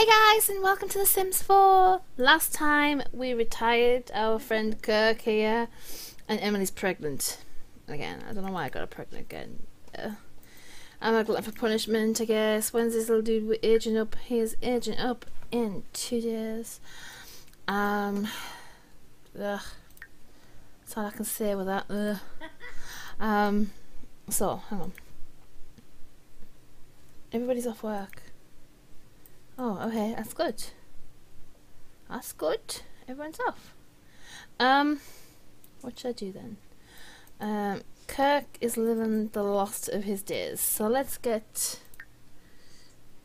Hey guys, and welcome to The Sims 4. Last time we retired our friend Kirk here, and Emily's pregnant again. I don't know why I got her pregnant again. Uh, I'm a glutton for punishment, I guess. When's this little dude aging up? He is aging up in two days. Um, ugh. That's all I can say with that. Ugh. Um, so, hang on. Everybody's off work. Oh, okay, that's good. That's good. Everyone's off. Um, what should I do then? Um, Kirk is living the last of his days, so let's get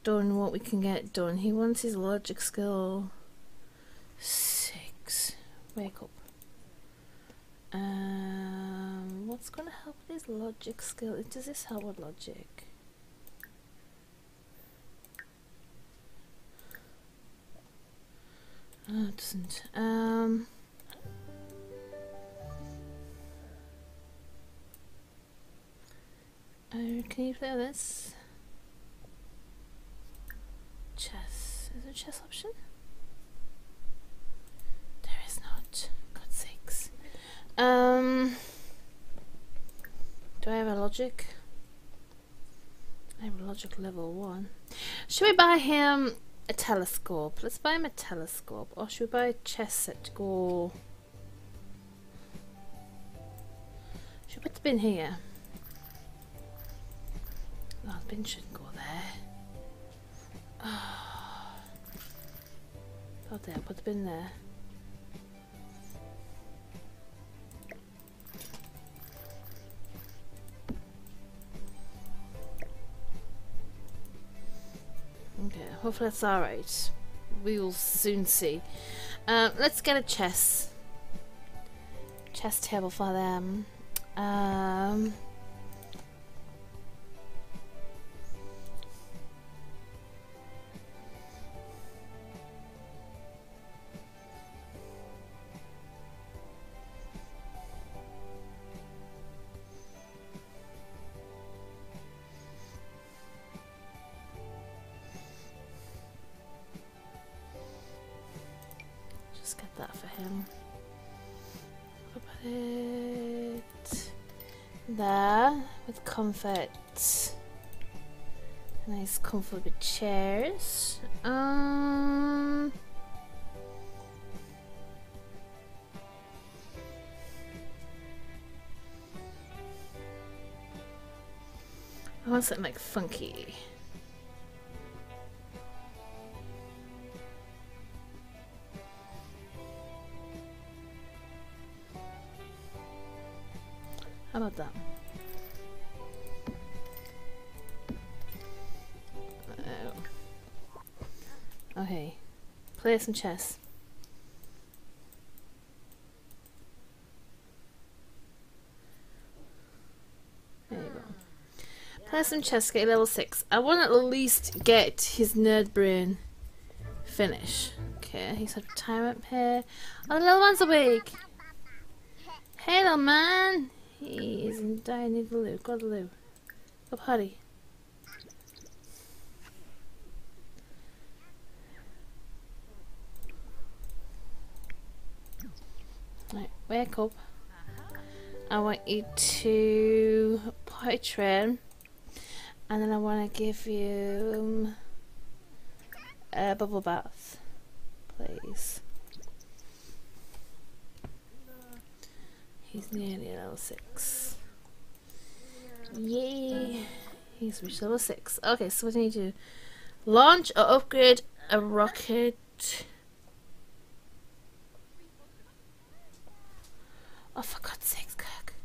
done what we can get done. He wants his logic skill six. Wake up. Um, what's gonna help with his logic skill? Does this help with logic? It doesn't. Um. Oh, can you play this? Chess. Is there a chess option? There is not. God's sakes. Um. Do I have a logic? I have a logic level one. Should we buy him a telescope. Let's buy him a telescope. Or should we buy a chess set to go... Should we put the bin here? Oh, the bin shouldn't go there. Oh, oh there, put the bin there. Hopefully that's alright. We will soon see. Um, let's get a chess. Chess table for them. Um, that for him. Put it there with comfort. Nice comfortable chairs. Um. I want something like funky. How about that? Oh. Okay. Play some chess. There you go. Play some chess, get level 6. I want at least get his nerd brain finish. Okay, he's had retirement pay. Oh, the little one's awake! Hey, little man! He is in dire need of a loo. Got a loo. Go potty. Right, wake up. I want you to potty train. And then I want to give you um, a bubble bath. Please. He's nearly level 6. Yay! He's reached level 6. Okay, so what do I need to do? Launch or upgrade a rocket. Oh, for God's sakes, Kirk.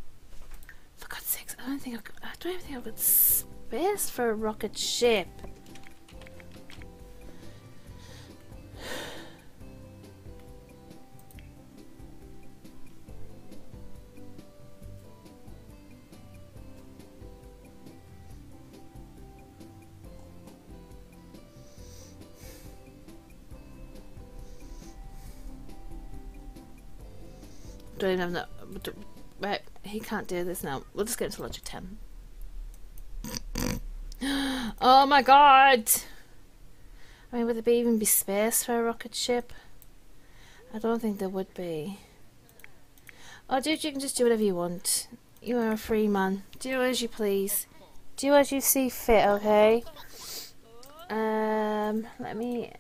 For God's sakes, I don't think I've got, I don't even think I've got space for a rocket ship. Don't even have no. Right, he can't do this now. We'll just get into Logic 10. oh my god! I mean, would there be even be space for a rocket ship? I don't think there would be. Oh, dude, you can just do whatever you want. You are a free man. Do as you please. Do as you see fit, okay? Um, let me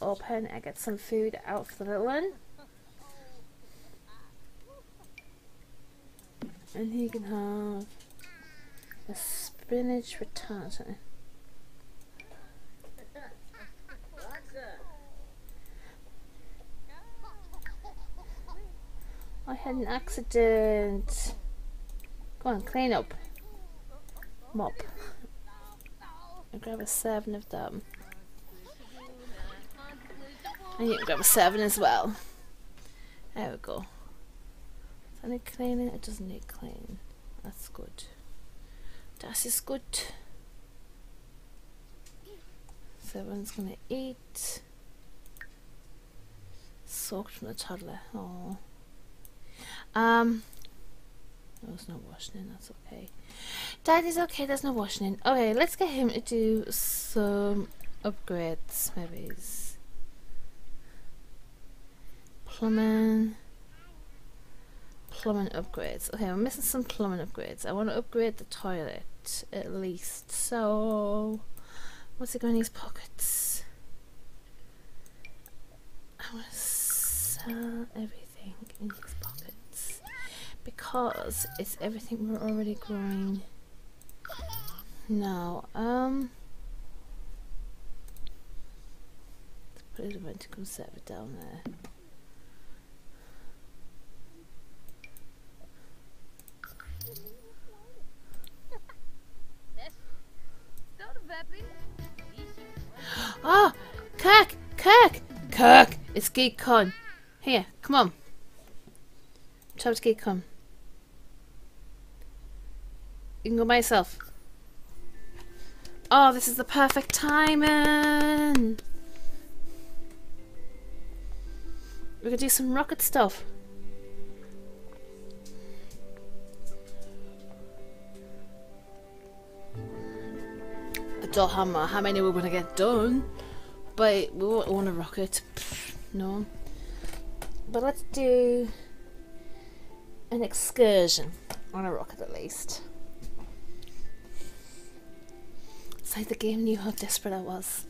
open and get some food out for the little one. And he can have a spinach frittata. I had an accident. Go on, clean up. Mop. i grab a seven of them. And you can grab a seven as well. There we go. Need cleaning? It doesn't need cleaning. That's good. That is good. everyone's gonna eat. Soaked from the toddler. Oh. Um. Oh, it's not washing in, that's okay. Daddy's okay, there's no washing in. Okay, let's get him to do some upgrades, maybe. Plumbing. Plumbing upgrades. Okay, I'm missing some plumbing upgrades. I want to upgrade the toilet, at least. So, what's it going in these pockets? I want to sell everything in these pockets because it's everything we're already growing now. Um, put to conserve down there. It's GeekCon. Here, come on. Tell to GeekCon. You can go by yourself. Oh, this is the perfect timing. We could do some rocket stuff. I don't know how many we're going to get done, but we won't want a rocket. No. But let's do an excursion on a rocket at least. It's like the game knew how desperate I was.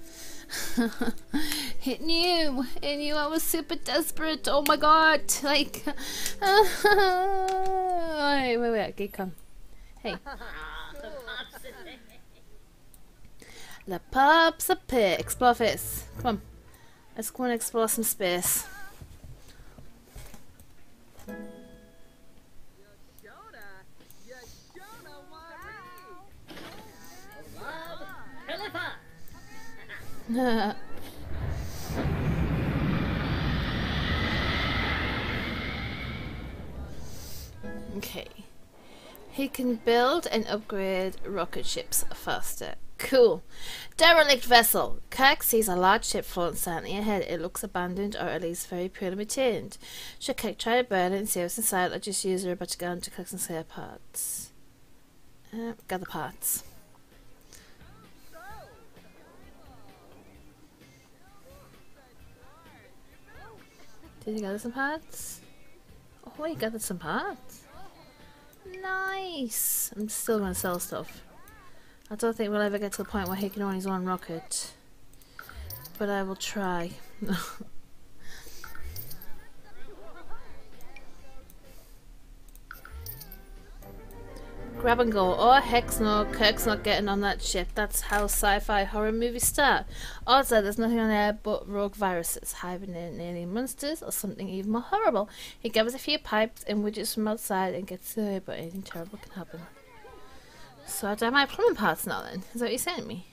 it knew. It knew I was super desperate. Oh my god. Like. wait, wait, wait. Okay, come. Hey. The pub's a pit. Explore this. Come on. Let's go and explore some space. okay. He can build and upgrade rocket ships faster. Cool. Derelict vessel. Kirk sees a large ship floating silently ahead. It looks abandoned or at least very poorly maintained. Should Kirk try to burn it and see what's inside or just use a robotic gun to collect some spare parts? Uh, gather parts. Did you gather some parts? Oh, you gathered some parts. Nice! I'm still to sell stuff. I don't think we'll ever get to the point where he can own his own rocket. But I will try. Grab and go. Oh, heck no, Kirk's not getting on that ship. That's how sci-fi horror movies start. Odds are there's nothing on there but rogue viruses, hibernating alien monsters, or something even more horrible. He gathers a few pipes and widgets from outside and gets away, but anything terrible can happen. So I do my plumbing parts now then? Is that what you're saying to me?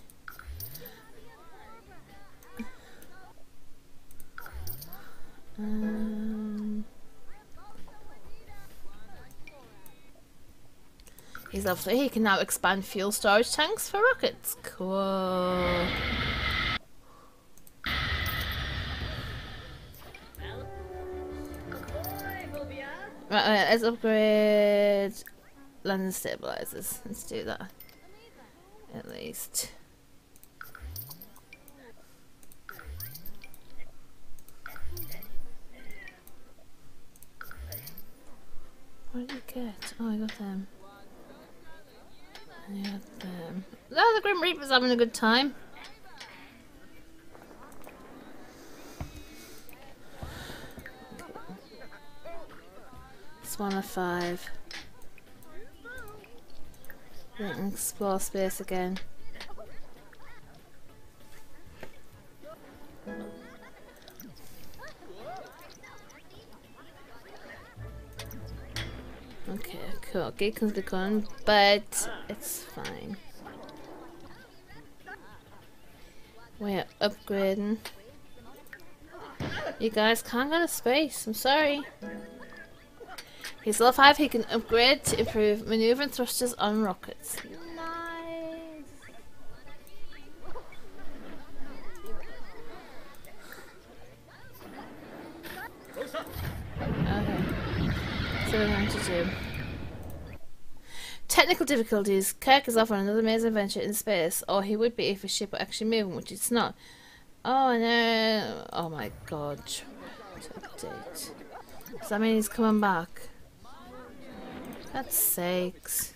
Um... He's lovely. He can now expand fuel storage tanks for rockets. Cool. Right, let's upgrade lens stabilizers. Let's do that. At least. What did you get? Oh, I got them. I got them. Oh, the Grim Reaper's having a good time. It's one of five. Explore space again. Okay, cool. Comes the gun, but it's fine. We're upgrading. You guys can't go to space. I'm sorry. He's level 5. He can upgrade to improve maneuvering thrusters on rockets. Nice. Okay. So we're to do. Technical difficulties. Kirk is off on another amazing adventure in space, or he would be if his ship were actually moving, which it's not. Oh no! Oh my god. Update. Does that mean he's coming back? God's sakes.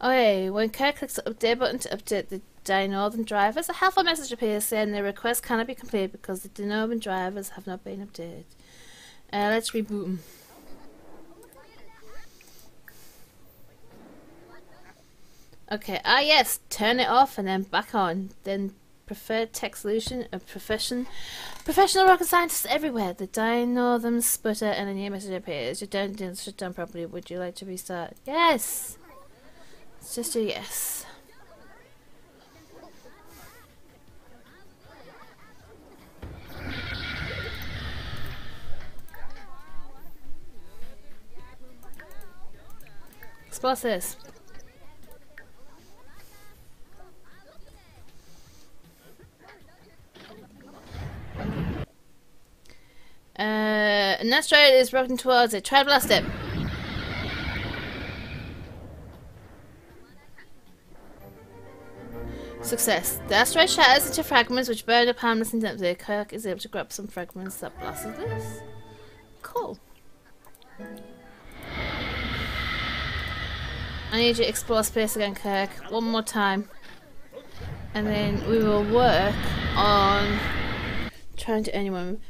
Okay, when Kirk clicks the update button to update the Northern drivers, a helpful message appears saying the request cannot be completed because the Northern drivers have not been updated. Uh, let's reboot them. Okay, ah yes, turn it off and then back on. Then preferred tech solution, a profession, professional rocket scientists everywhere. The dino them sputter and a new message appears. You don't didn't shut down properly. Would you like to restart? Yes. Let's just a yes. Explore asteroid is broken towards it. Try to blast it. Success. The asteroid shatters into fragments which burn up harmless and empty. Kirk is able to grab some fragments that blasted this. Cool. I need you to explore space again, Kirk. One more time. And then we will work on trying to anyone.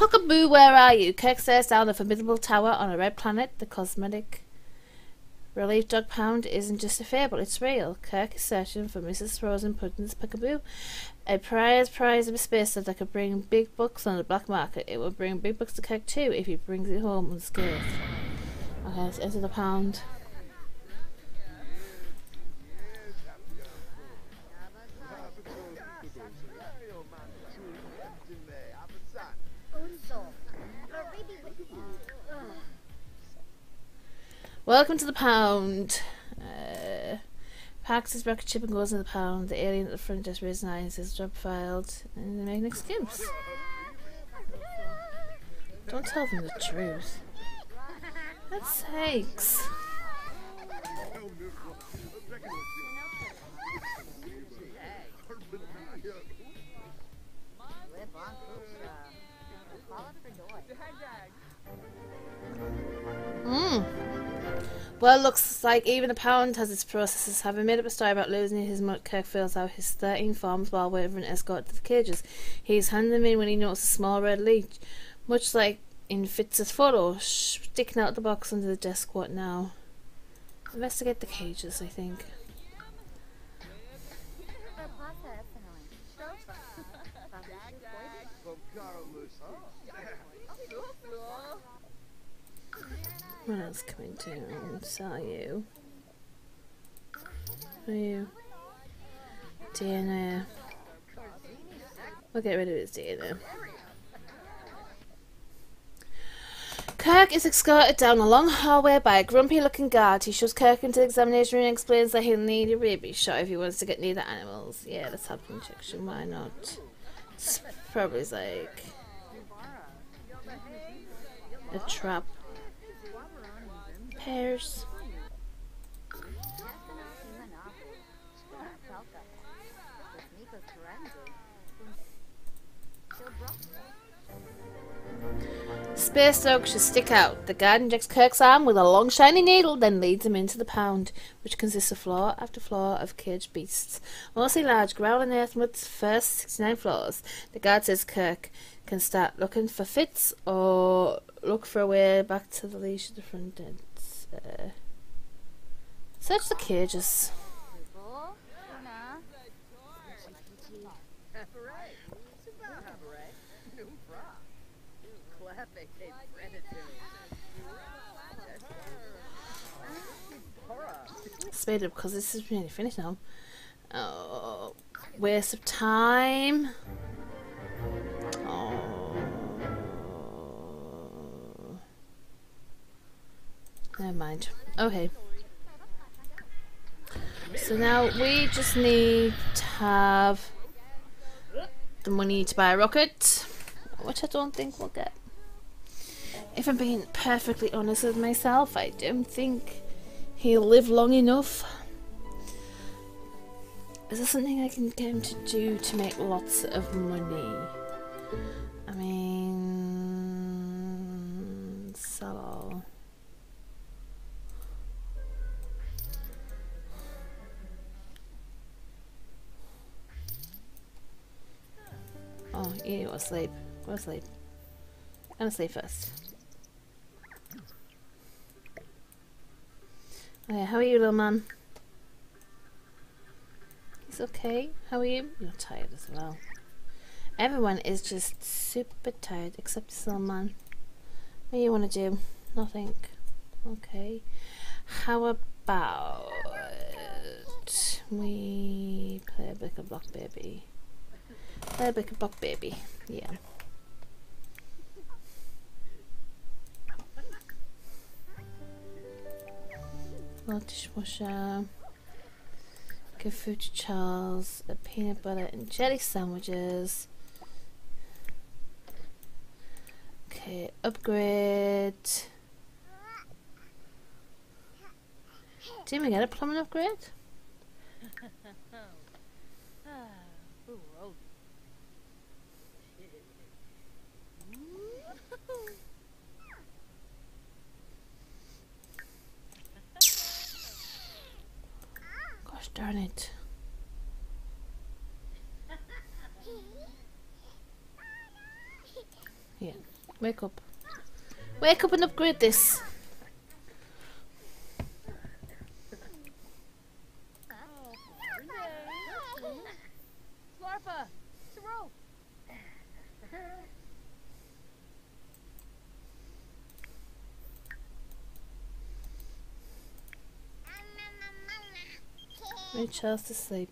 Puckaboo, where are you? Kirk stares down the formidable tower on a red planet. The cosmetic relief dog pound isn't just a fable, it's real. Kirk is searching for Mrs. Frozen Pudding's Puckaboo, a prize prize of a space that could bring big bucks on the black market. It will bring big bucks to Kirk too if he brings it home unscathed. Okay, let's enter the pound. Welcome to the pound. Uh, packs his rocket ship and goes in the pound. The alien at the front just raises an eye and says, job filed. And make an excuse. Don't tell them the truth. That's sakes. Well, looks like even the Pound has its processes. Having made up a story about losing his mud, Kirk fills out his 13 forms while waiting for an escort to the cages. He's handing them in when he notices a small red leech, much like in Fitz's photo, sticking out the box under the desk. What now? Investigate the cages, I think. What else can we do? Sell you. Are you? DNA. We'll get rid of his DNA. Kirk is escorted down a long hallway by a grumpy looking guard. He shoves Kirk into the examination room and explains that he'll need a rabies shot if he wants to get near the animals. Yeah, let's have an injection, why not? It's probably like a trap pears. Space dog should stick out. The guard injects Kirk's arm with a long shiny needle, then leads him into the pound, which consists of floor after floor of caged beasts. Mostly large, growling earthworms first 69 floors. The guard says Kirk can start looking for Fitz or look for a way back to the leash of the front end. Uh, search the cages. Speed up because this is really finished now. Oh, waste of time. Never mind. Okay. So now we just need to have the money to buy a rocket, which I don't think we'll get. If I'm being perfectly honest with myself, I don't think he'll live long enough. Is there something I can get him to do to make lots of money? I mean, you to sleep. Go to sleep. I'm gonna sleep first. Okay, how are you, little man? He's okay. How are you? You're tired as well. Everyone is just super tired except this little man. What do you want to do? Nothing. Okay. How about we play a bit of block baby? Play a bit of block baby. Yeah. Little dishwasher. Give food to Charles. A peanut butter and jelly sandwiches. Okay, upgrade. Didn't we get a plumbing upgrade? Darn it. Yeah, wake up. Wake up and upgrade this. Charles to sleep.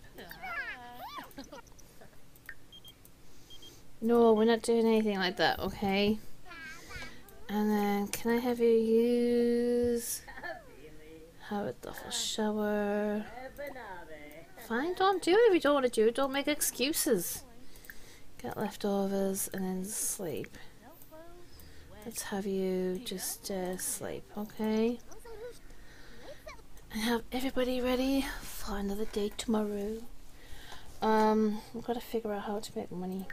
No, we're not doing anything like that, okay? And then, can I have you use... Have a double shower. Fine, don't do it if you don't want to do it. Don't make excuses. Get leftovers and then sleep. Let's have you just uh, sleep, okay? And have everybody ready another day tomorrow. Um, we've got to figure out how to make money.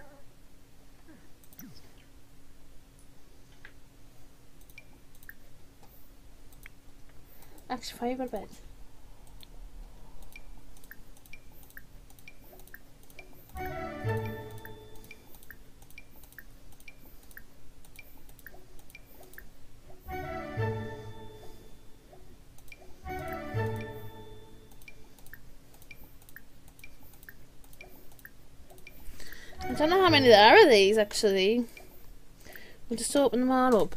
Actually, before you go to bed. Many there are of these actually. We'll just open them all up.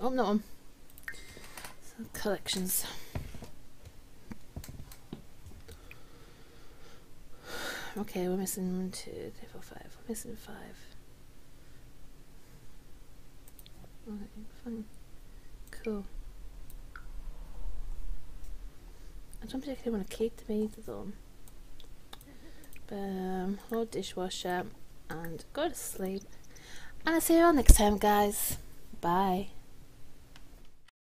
Oh, no collections. Okay, we're missing one, two, three, four, five. We're missing five. Okay, fine. Cool. I don't particularly want to keep the meter though. But, um, load dishwasher and go to sleep. And I'll see you all next time, guys. Bye.